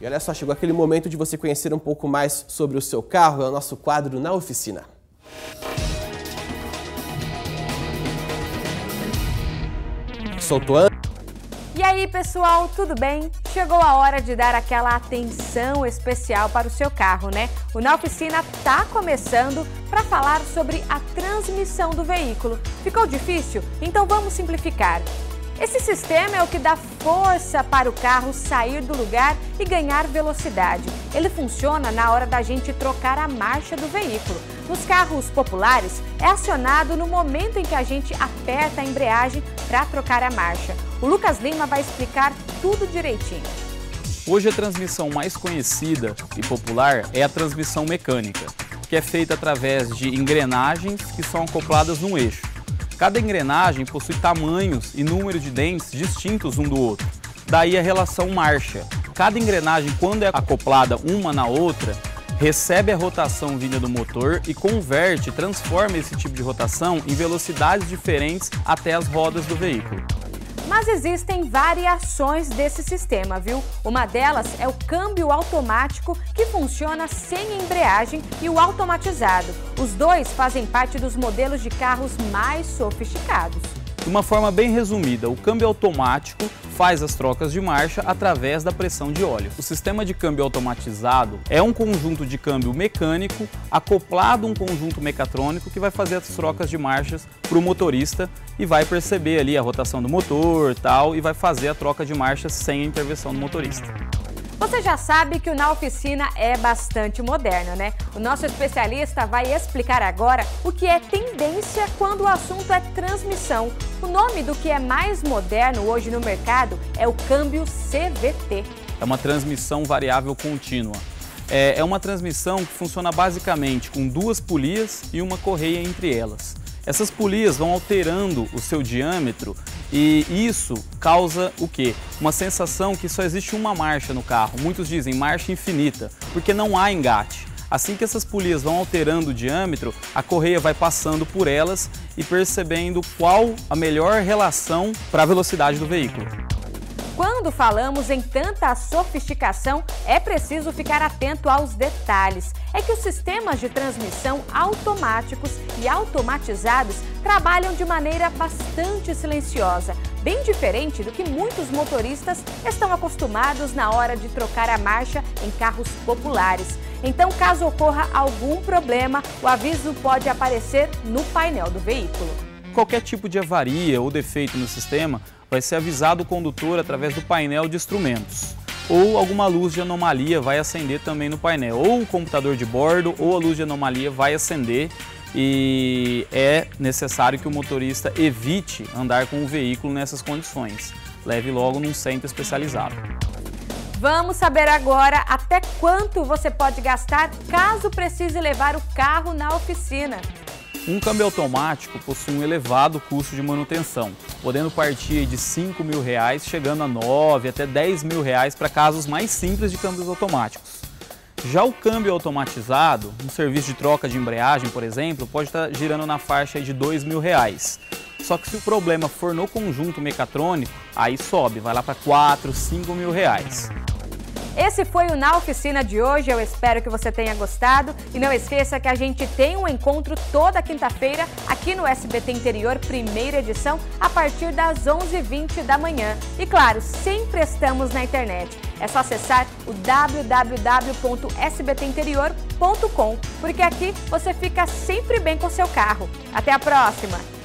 E olha só, chegou aquele momento de você conhecer um pouco mais sobre o seu carro, é o nosso quadro na oficina. Soltou e aí, pessoal, tudo bem? Chegou a hora de dar aquela atenção especial para o seu carro, né? O Na Oficina tá começando para falar sobre a transmissão do veículo. Ficou difícil? Então vamos simplificar. Esse sistema é o que dá força para o carro sair do lugar e ganhar velocidade. Ele funciona na hora da gente trocar a marcha do veículo. Nos carros populares, é acionado no momento em que a gente aperta a embreagem para trocar a marcha. O Lucas Lima vai explicar tudo direitinho. Hoje a transmissão mais conhecida e popular é a transmissão mecânica, que é feita através de engrenagens que são acopladas no eixo. Cada engrenagem possui tamanhos e número de dentes distintos um do outro. Daí a relação marcha. Cada engrenagem, quando é acoplada uma na outra, recebe a rotação vinda do motor e converte, transforma esse tipo de rotação em velocidades diferentes até as rodas do veículo. Mas existem variações desse sistema, viu? Uma delas é o câmbio automático, que funciona sem embreagem, e o automatizado. Os dois fazem parte dos modelos de carros mais sofisticados. De uma forma bem resumida, o câmbio automático faz as trocas de marcha através da pressão de óleo. O sistema de câmbio automatizado é um conjunto de câmbio mecânico acoplado a um conjunto mecatrônico que vai fazer as trocas de marchas para o motorista e vai perceber ali a rotação do motor tal e vai fazer a troca de marchas sem a intervenção do motorista. Você já sabe que o Na Oficina é bastante moderno, né? O nosso especialista vai explicar agora o que é tendência quando o assunto é transmissão. O nome do que é mais moderno hoje no mercado é o câmbio CVT. É uma transmissão variável contínua. É, é uma transmissão que funciona basicamente com duas polias e uma correia entre elas. Essas polias vão alterando o seu diâmetro e isso causa o quê? Uma sensação que só existe uma marcha no carro. Muitos dizem marcha infinita, porque não há engate. Assim que essas polias vão alterando o diâmetro, a correia vai passando por elas e percebendo qual a melhor relação para a velocidade do veículo. Quando falamos em tanta sofisticação, é preciso ficar atento aos detalhes. É que os sistemas de transmissão automáticos e automatizados trabalham de maneira bastante silenciosa, bem diferente do que muitos motoristas estão acostumados na hora de trocar a marcha em carros populares. Então, caso ocorra algum problema, o aviso pode aparecer no painel do veículo. Qualquer tipo de avaria ou defeito no sistema vai ser avisado o condutor através do painel de instrumentos. Ou alguma luz de anomalia vai acender também no painel. Ou o computador de bordo ou a luz de anomalia vai acender e é necessário que o motorista evite andar com o veículo nessas condições. Leve logo num centro especializado. Vamos saber agora até quanto você pode gastar caso precise levar o carro na oficina. Um câmbio automático possui um elevado custo de manutenção, podendo partir de 5 mil reais, chegando a 9 até 10 mil reais para casos mais simples de câmbios automáticos. Já o câmbio automatizado, um serviço de troca de embreagem, por exemplo, pode estar girando na faixa de 2 mil reais. Só que se o problema for no conjunto mecatrônico, aí sobe, vai lá para 4, 5 mil reais. Esse foi o Na Oficina de hoje, eu espero que você tenha gostado. E não esqueça que a gente tem um encontro toda quinta-feira aqui no SBT Interior, primeira edição, a partir das 11h20 da manhã. E claro, sempre estamos na internet. É só acessar o www.sbtinterior.com, porque aqui você fica sempre bem com seu carro. Até a próxima!